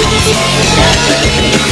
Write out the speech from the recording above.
That's